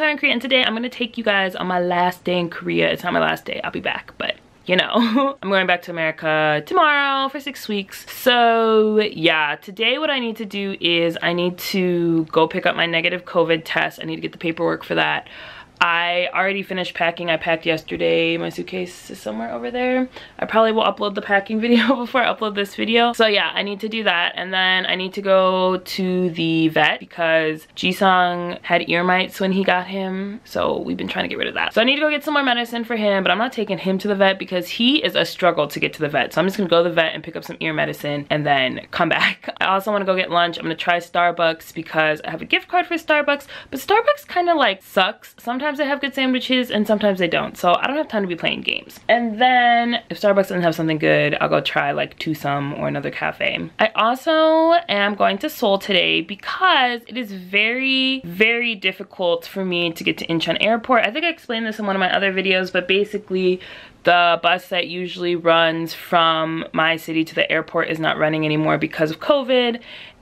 Siren Korea and today I'm gonna take you guys on my last day in Korea. It's not my last day, I'll be back, but you know. I'm going back to America tomorrow for six weeks. So yeah, today what I need to do is I need to go pick up my negative COVID test. I need to get the paperwork for that. I already finished packing. I packed yesterday. My suitcase is somewhere over there. I probably will upload the packing video before I upload this video. So yeah, I need to do that. And then I need to go to the vet because Jisung had ear mites when he got him. So we've been trying to get rid of that. So I need to go get some more medicine for him, but I'm not taking him to the vet because he is a struggle to get to the vet. So I'm just gonna go to the vet and pick up some ear medicine and then come back. I also wanna go get lunch. I'm gonna try Starbucks because I have a gift card for Starbucks, but Starbucks kind of like sucks. Sometimes sometimes they have good sandwiches and sometimes they don't. So I don't have time to be playing games. And then if Starbucks doesn't have something good, I'll go try like Twosome or another cafe. I also am going to Seoul today because it is very, very difficult for me to get to Incheon Airport. I think I explained this in one of my other videos, but basically the bus that usually runs from my city to the airport is not running anymore because of COVID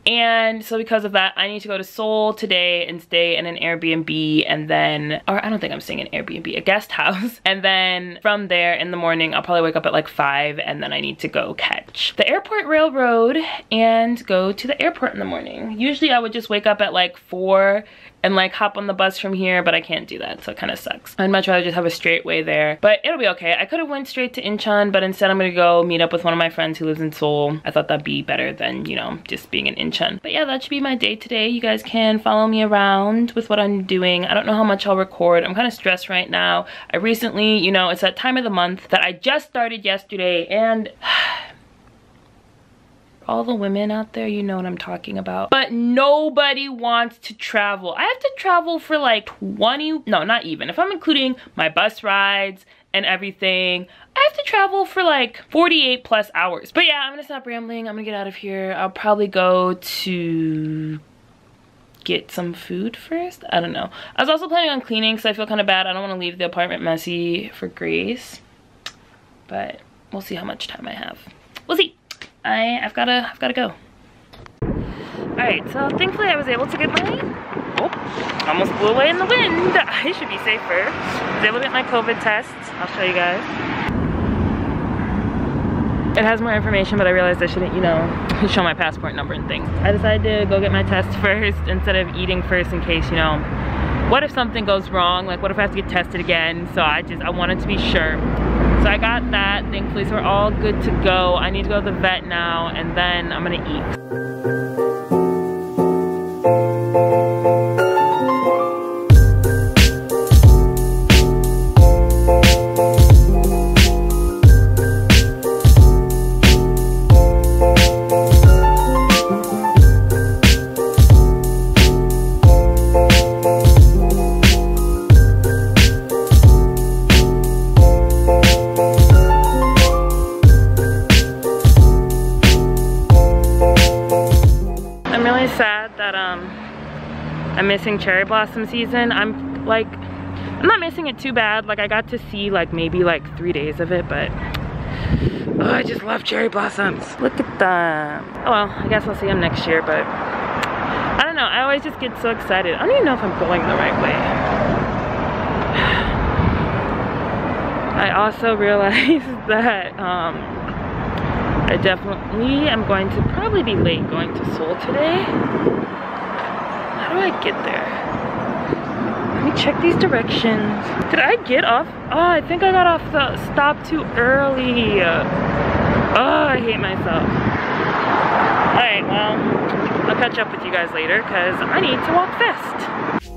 and so because of that, I need to go to Seoul today and stay in an Airbnb and then, or I don't think I'm staying in Airbnb, a guest house. And then from there in the morning, I'll probably wake up at like five and then I need to go catch the airport railroad and go to the airport in the morning. Usually I would just wake up at like four and like hop on the bus from here, but I can't do that, so it kind of sucks. I'd much rather just have a straight way there, but it'll be okay. I could have went straight to Incheon, but instead I'm gonna go meet up with one of my friends who lives in Seoul. I thought that'd be better than, you know, just being in Incheon. But yeah, that should be my day today. You guys can follow me around with what I'm doing. I don't know how much I'll record. I'm kind of stressed right now. I recently, you know, it's that time of the month that I just started yesterday and all the women out there, you know what I'm talking about. But nobody wants to travel. I have to travel for like 20, no, not even. If I'm including my bus rides and everything, I have to travel for like 48 plus hours. But yeah, I'm gonna stop rambling. I'm gonna get out of here. I'll probably go to get some food first. I don't know. I was also planning on cleaning because I feel kind of bad. I don't want to leave the apartment messy for Grace. But we'll see how much time I have. We'll see. I, I've gotta, I've gotta go. Alright, so thankfully I was able to get my, oh, almost blew away in the wind. I should be safer. I was able to get my COVID test. I'll show you guys. It has more information, but I realized I shouldn't, you know, show my passport number and things. I decided to go get my test first instead of eating first in case, you know, what if something goes wrong? Like what if I have to get tested again? So I just, I wanted to be sure. So I got that, thankfully, so we're all good to go. I need to go to the vet now, and then I'm gonna eat. Missing cherry blossom season. I'm like, I'm not missing it too bad. Like I got to see like maybe like three days of it, but oh, I just love cherry blossoms. Look at them. Oh well, I guess I'll see them next year, but I don't know. I always just get so excited. I don't even know if I'm going the right way. I also realized that um, I definitely am going to probably be late going to Seoul today do I get there? Let me check these directions. Did I get off? Oh, I think I got off the stop too early. Oh, I hate myself. Alright, well, I'll catch up with you guys later because I need to walk fast.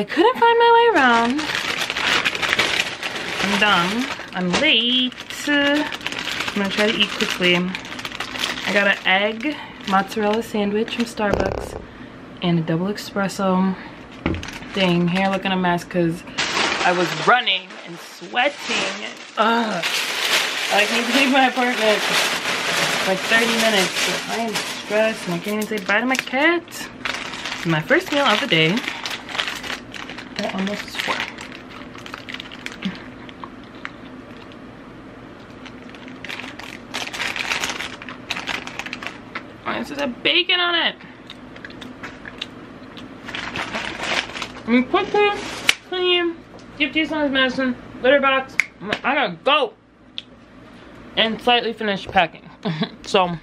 I couldn't find my way around. I'm done. I'm late. I'm gonna try to eat quickly. I got an egg mozzarella sandwich from Starbucks and a double espresso. Dang, hair looking a mess because I was running and sweating. Ugh. I need to leave my apartment for like 30 minutes. I am stressed and I can't even say bye to my cat my first meal of the day. Okay, almost four. Oh, this is a bacon on it. I mean, quickly, clean, give his medicine, litter box. I gotta go. And slightly finish packing. so,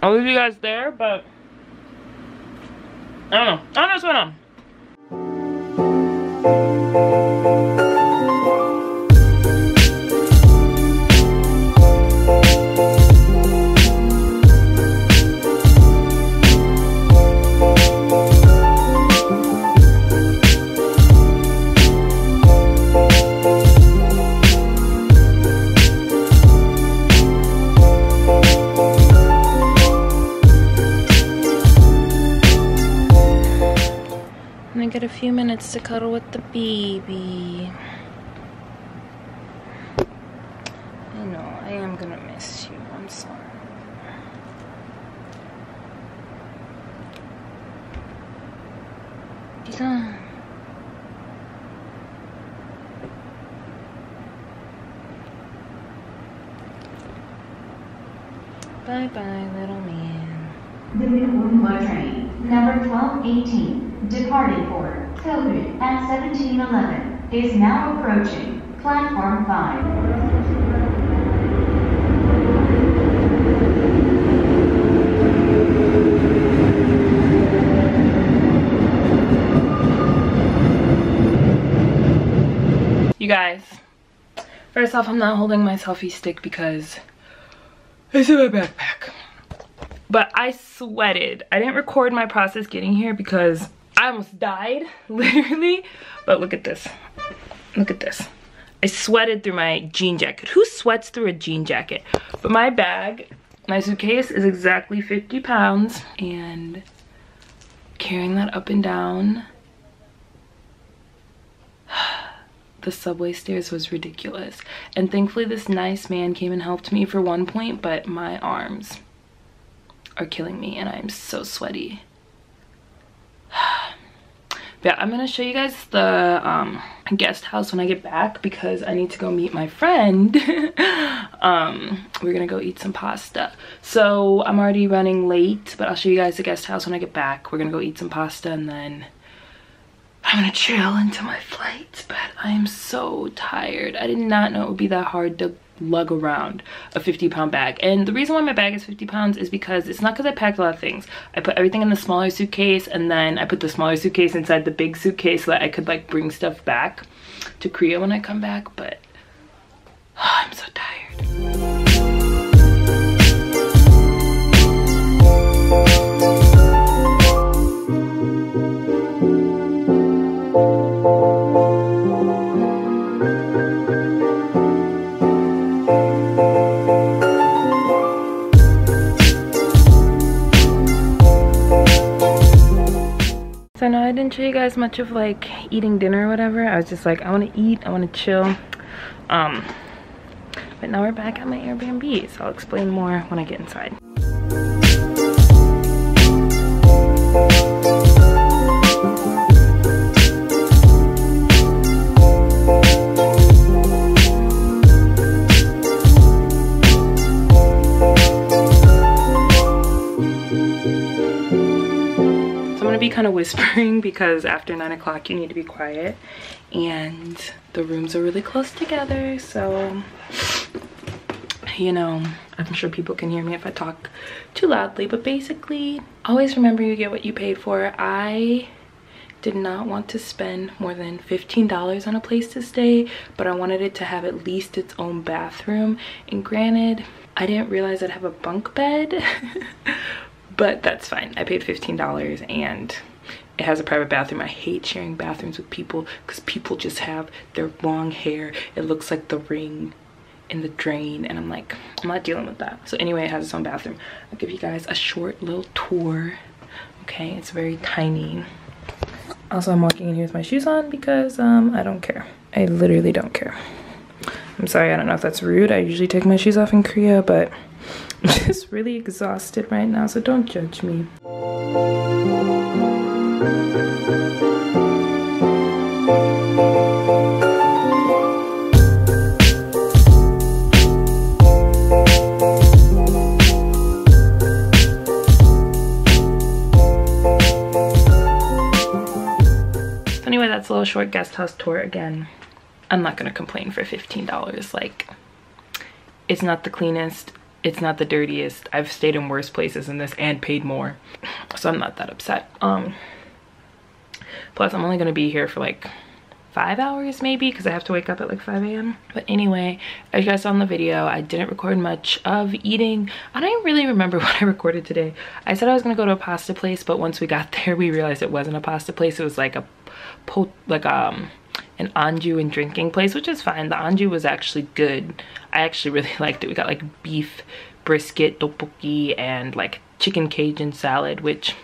I'll leave you guys there, but I don't know. I don't know what's going on. Música get a few minutes to cuddle with the baby. I know, I am gonna miss you. I'm sorry. Bye bye, little man. The Mugunghwa train, number 1218 departing for Tilbury at 1711, is now approaching platform 5. You guys, first off, I'm not holding my selfie stick because it's in my backpack. But I sweated. I didn't record my process getting here because I almost died, literally. But look at this. Look at this. I sweated through my jean jacket. Who sweats through a jean jacket? But my bag, my suitcase is exactly 50 pounds and carrying that up and down the subway stairs was ridiculous. And thankfully this nice man came and helped me for one point, but my arms are killing me and I'm so sweaty. Yeah, I'm gonna show you guys the um, guest house when I get back because I need to go meet my friend. um, we're gonna go eat some pasta. So I'm already running late, but I'll show you guys the guest house when I get back. We're gonna go eat some pasta and then I'm gonna chill into my flight. But I am so tired. I did not know it would be that hard to lug around a 50 pound bag. And the reason why my bag is 50 pounds is because it's not because I packed a lot of things. I put everything in the smaller suitcase and then I put the smaller suitcase inside the big suitcase so that I could like bring stuff back to Korea when I come back but oh, I'm so tired So no, I didn't show you guys much of like eating dinner or whatever. I was just like, I want to eat, I want to chill. Um, but now we're back at my Airbnb, so I'll explain more when I get inside. Whispering because after nine o'clock you need to be quiet. And the rooms are really close together so you know i'm sure people can hear me if i talk too loudly. But basically always remember you get what you paid for. I did not want to spend more than $15 on a place to stay but i wanted it to have at least its own bathroom. And granted i didn't realize i'd have a bunk bed but that's fine. I paid $15 and it has a private bathroom. I hate sharing bathrooms with people because people just have their long hair. It looks like the ring in the drain and I'm like, I'm not dealing with that. So anyway, it has its own bathroom. I'll give you guys a short little tour. Okay, it's very tiny. Also, I'm walking in here with my shoes on because um, I don't care. I literally don't care. I'm sorry, I don't know if that's rude. I usually take my shoes off in Korea, but I'm just really exhausted right now, so don't judge me. Anyway, that's a little short guest house tour again. I'm not gonna complain for 15 dollars like it's not the cleanest it's not the dirtiest. I've stayed in worse places than this and paid more so i'm not that upset. Um plus I'm only gonna be here for like five hours maybe because I have to wake up at like 5 a.m. But anyway, as you guys saw in the video, I didn't record much of eating. I don't really remember what I recorded today. I said I was gonna go to a pasta place, but once we got there, we realized it wasn't a pasta place. It was like a, like um, an anju and drinking place, which is fine. The anju was actually good. I actually really liked it. We got like beef brisket, tteokbokki, and like chicken Cajun salad, which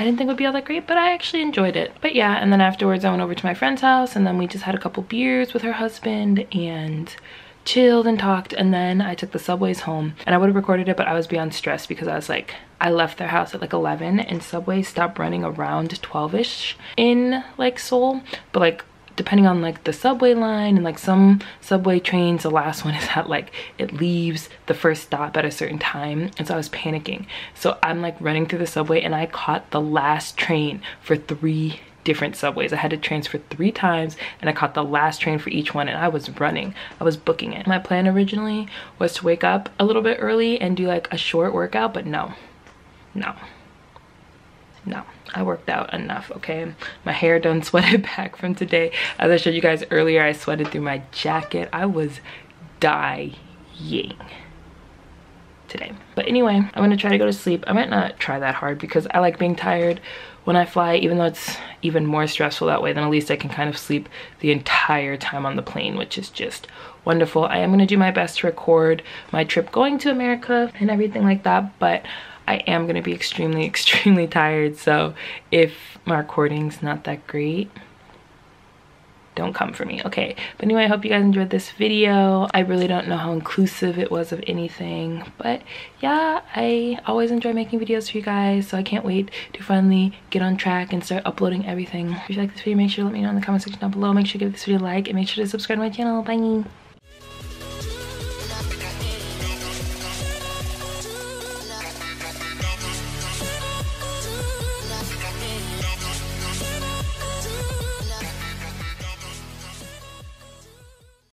I didn't think would be all that great, but I actually enjoyed it. But yeah, and then afterwards I went over to my friend's house and then we just had a couple beers with her husband and chilled and talked and then I took the subways home and I would have recorded it but I was beyond stressed because I was like I left their house at like 11 and subway stopped running around 12ish in like Seoul but like depending on like the subway line and like some subway trains the last one is at like it leaves the first stop at a certain time and so I was panicking so I'm like running through the subway and I caught the last train for three different subways. I had to transfer three times and I caught the last train for each one and I was running. I was booking it. My plan originally was to wake up a little bit early and do like a short workout, but no, no, no. I worked out enough, okay? My hair done sweated back from today. As I showed you guys earlier, I sweated through my jacket. I was dying today. But anyway, I'm gonna try to go to sleep. I might not try that hard because I like being tired when I fly, even though it's even more stressful that way, then at least I can kind of sleep the entire time on the plane, which is just wonderful. I am gonna do my best to record my trip going to America and everything like that, but I am gonna be extremely, extremely tired. So if my recording's not that great, don't come for me okay? But anyway i hope you guys enjoyed this video. I really don't know how inclusive it was of anything but yeah i always enjoy making videos for you guys so i can't wait to finally get on track and start uploading everything. If you like this video make sure to let me know in the comment section down below. Make sure to give this video a like and make sure to subscribe to my channel. Bye